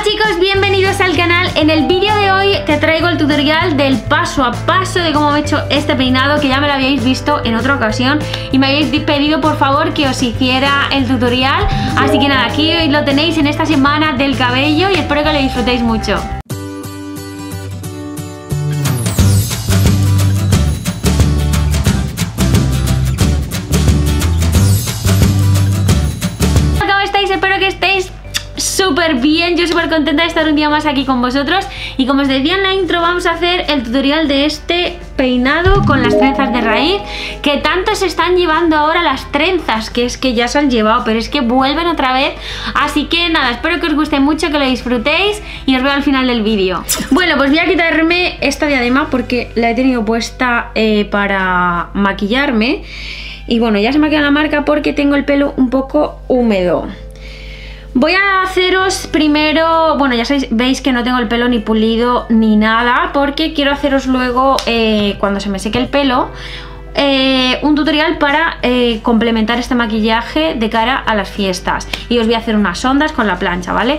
Hola chicos, bienvenidos al canal. En el vídeo de hoy te traigo el tutorial del paso a paso de cómo he hecho este peinado que ya me lo habéis visto en otra ocasión y me habéis pedido por favor que os hiciera el tutorial. Así que nada, aquí lo tenéis en esta semana del cabello y espero que lo disfrutéis mucho. Súper bien, yo súper contenta de estar un día más aquí con vosotros. Y como os decía en la intro vamos a hacer el tutorial de este peinado con las trenzas de raíz que tanto se están llevando ahora las trenzas que es que ya se han llevado pero es que vuelven otra vez. Así que nada, espero que os guste mucho, que lo disfrutéis y os veo al final del vídeo. Bueno, pues voy a quitarme esta diadema porque la he tenido puesta eh, para maquillarme. Y bueno, ya se me ha quedado la marca porque tengo el pelo un poco húmedo Voy a haceros primero, bueno ya sabéis, veis que no tengo el pelo ni pulido ni nada porque quiero haceros luego, eh, cuando se me seque el pelo, eh, un tutorial para eh, complementar este maquillaje de cara a las fiestas y os voy a hacer unas ondas con la plancha, ¿vale?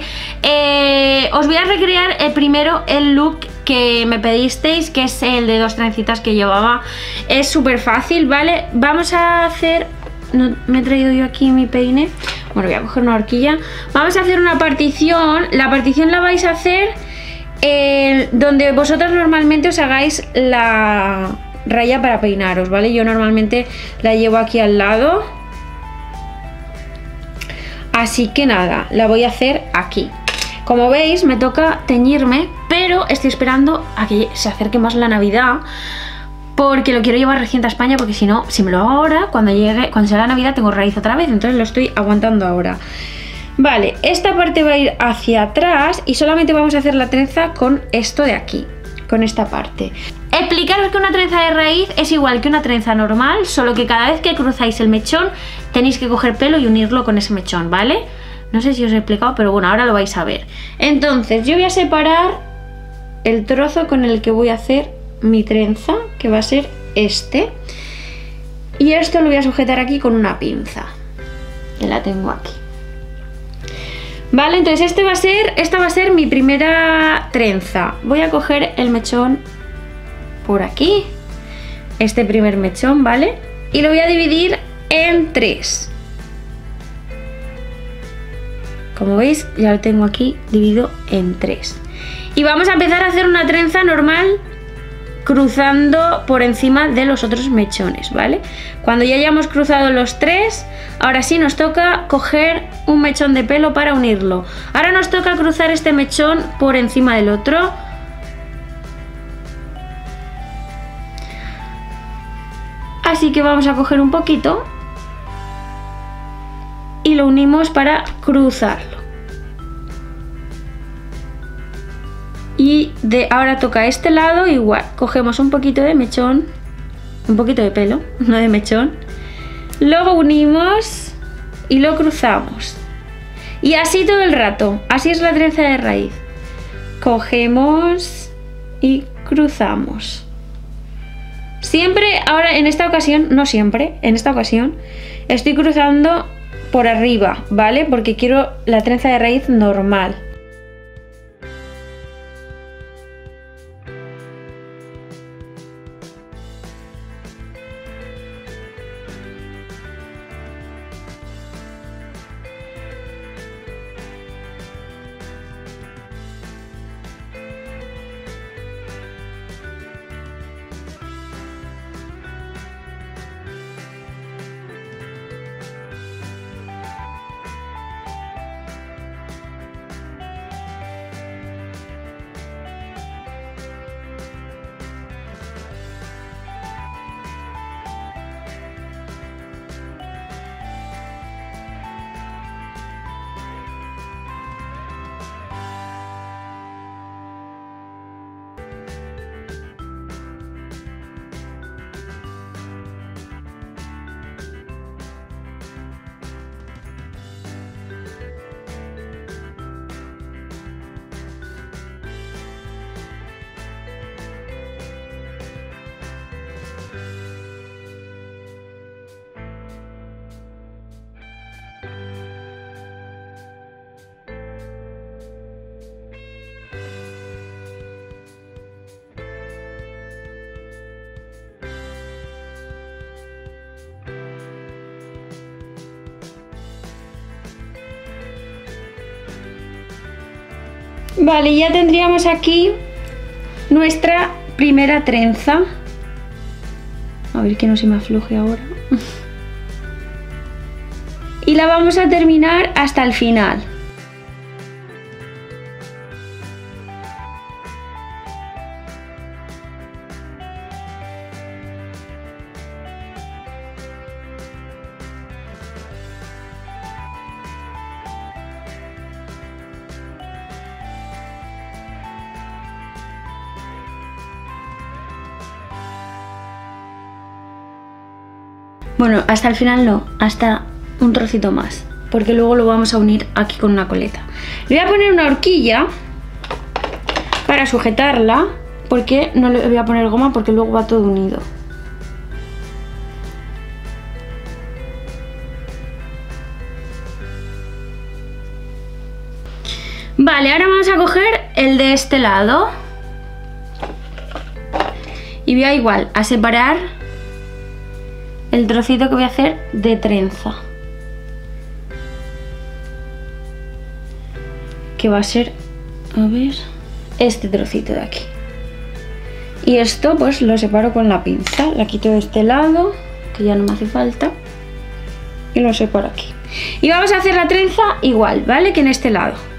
os voy a recrear primero el look que me pedisteis, que es el de dos trencitas que llevaba, es súper fácil, ¿vale? Vamos a hacer, no, me he traído yo aquí mi peine bueno, voy a coger una horquilla. Vamos a hacer una partición. La partición la vais a hacer eh, donde vosotras normalmente os hagáis la raya para peinaros, ¿vale? Yo normalmente la llevo aquí al lado. Así que nada, la voy a hacer aquí. Como veis, me toca teñirme, pero estoy esperando a que se acerque más la Navidad porque lo quiero llevar reciente a España porque si no, si me lo hago ahora, cuando llegue, cuando sea la Navidad tengo raíz otra vez, entonces lo estoy aguantando ahora. Vale, esta parte va a ir hacia atrás y solamente vamos a hacer la trenza con esto de aquí, con esta parte. Explicaros que una trenza de raíz es igual que una trenza normal, solo que cada vez que cruzáis el mechón tenéis que coger pelo y unirlo con ese mechón, ¿vale? No sé si os he explicado, pero bueno, ahora lo vais a ver. Entonces, yo voy a separar el trozo con el que voy a hacer mi trenza, que va a ser este. Y esto lo voy a sujetar aquí con una pinza. Que la tengo aquí. Vale, entonces este va a ser, esta va a ser mi primera trenza. Voy a coger el mechón por aquí. Este primer mechón, ¿vale? Y lo voy a dividir en tres. Como veis, ya lo tengo aquí dividido en tres. Y vamos a empezar a hacer una trenza normal cruzando por encima de los otros mechones, ¿vale? Cuando ya hayamos cruzado los tres, ahora sí nos toca coger un mechón de pelo para unirlo. Ahora nos toca cruzar este mechón por encima del otro. Así que vamos a coger un poquito y lo unimos para cruzarlo. Y de ahora toca este lado igual. Cogemos un poquito de mechón, un poquito de pelo, no de mechón. Lo unimos y lo cruzamos. Y así todo el rato. Así es la trenza de raíz. Cogemos y cruzamos. Siempre, ahora en esta ocasión, no siempre, en esta ocasión, estoy cruzando por arriba, ¿vale? Porque quiero la trenza de raíz normal. Vale, ya tendríamos aquí nuestra primera trenza. A ver que no se me afloje ahora. Y la vamos a terminar hasta el final. Bueno, hasta el final no, hasta un trocito más, porque luego lo vamos a unir aquí con una coleta. Le voy a poner una horquilla para sujetarla, porque no le voy a poner goma porque luego va todo unido. Vale, ahora vamos a coger el de este lado. Y voy a igual a separar el trocito que voy a hacer de trenza. Que va a ser, a ver, este trocito de aquí. Y esto pues lo separo con la pinza, la quito de este lado, que ya no me hace falta. Y lo separo aquí. Y vamos a hacer la trenza igual, ¿vale? Que en este lado.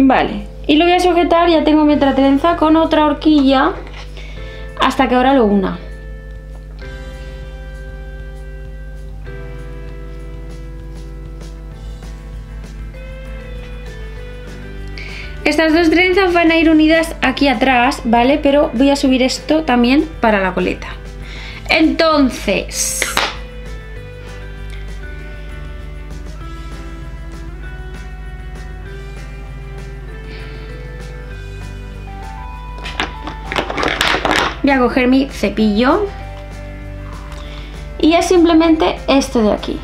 Vale, y lo voy a sujetar, ya tengo mi otra trenza con otra horquilla hasta que ahora lo una. Estas dos trenzas van a ir unidas aquí atrás, ¿vale? Pero voy a subir esto también para la coleta. Entonces, voy a coger mi cepillo y es simplemente esto de aquí.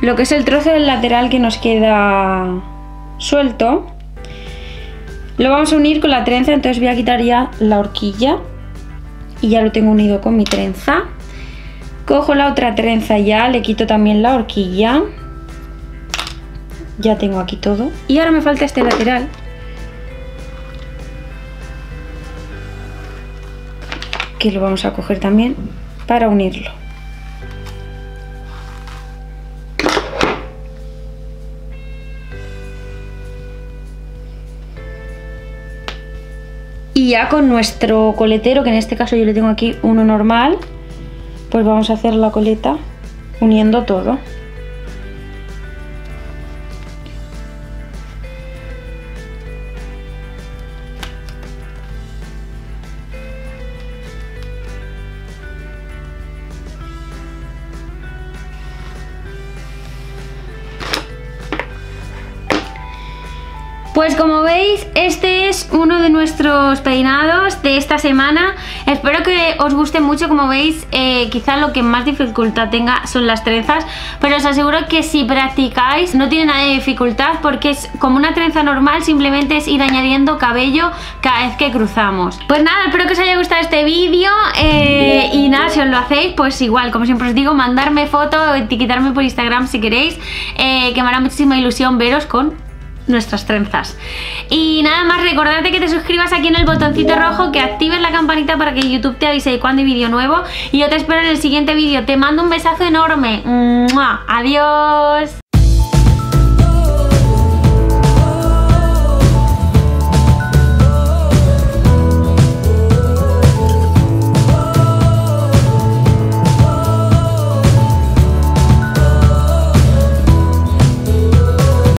Lo que es el trozo del lateral que nos queda suelto, lo vamos a unir con la trenza, entonces voy a quitar ya la horquilla y ya lo tengo unido con mi trenza. Cojo la otra trenza ya, le quito también la horquilla. Ya tengo aquí todo. Y ahora me falta este lateral. Que lo vamos a coger también para unirlo. Y ya con nuestro coletero, que en este caso yo le tengo aquí uno normal, pues vamos a hacer la coleta uniendo todo. Pues como veis, este es uno de nuestros peinados de esta semana. Espero que os guste mucho, como veis, eh, quizá lo que más dificultad tenga son las trenzas, pero os aseguro que si practicáis no tiene nada de dificultad porque es como una trenza normal, simplemente es ir añadiendo cabello cada vez que cruzamos. Pues nada, espero que os haya gustado este vídeo eh, y nada, si os lo hacéis, pues igual, como siempre os digo, mandarme foto o etiquetarme por Instagram si queréis, eh, que me hará muchísima ilusión veros con nuestras trenzas. Y nada más, recordarte que te suscribas aquí en el botoncito rojo, que actives la campanita para que YouTube te avise cuando hay vídeo nuevo. Y yo te espero en el siguiente vídeo. Te mando un besazo enorme. Adiós.